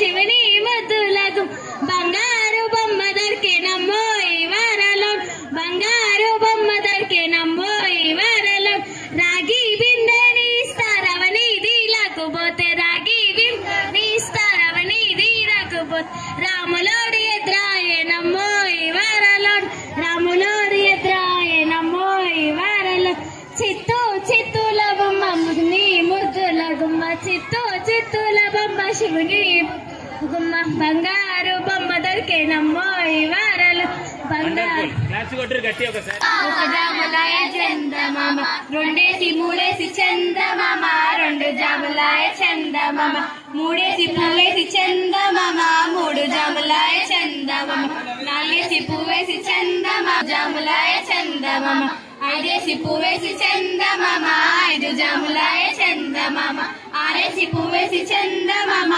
శివుని ముద్దులకు బంగారు బొమ్మ దొరికేనమ్మో ఈ వారలో. బంగారు బొమ్మ దొరికేనమ్మో ఈ వారలో. రాగి బిందని ఇస్తారవని దీలకపోతే రాగి బిందని ఇస్తారవని దీలకపోతే రాములోడి ఎదురాయనమ్మో ఈ వారలో. రాములోడి ఎదురాయనమ్మో ఈ వారలో. చిత్తూ చిత్తూల బొమ్మ నీ ముద్దుల గుమ్మ. చిత్తూ చిత్తూల బొమ్మ శివుని గుమ్మ బంగారు బొమ్మ దొరికేనమ్మో ఈ వారలు. బంగారు ఒక జాములాయ చందమామ రెండేసి మూడేసి చందమామ రెండు జాములాయ చందమామ మూడేసి పువ్వేసి చందమామ మూడు జాములాయ చందమామ నాలుగేసి పువ్వేసి చందమామ జాములాయ చందమామ ఐదేసి పువ్వేసి చందమామ ఐదు జాములాయ చందమామ ఆరేసి పువ్వేసి చందమామ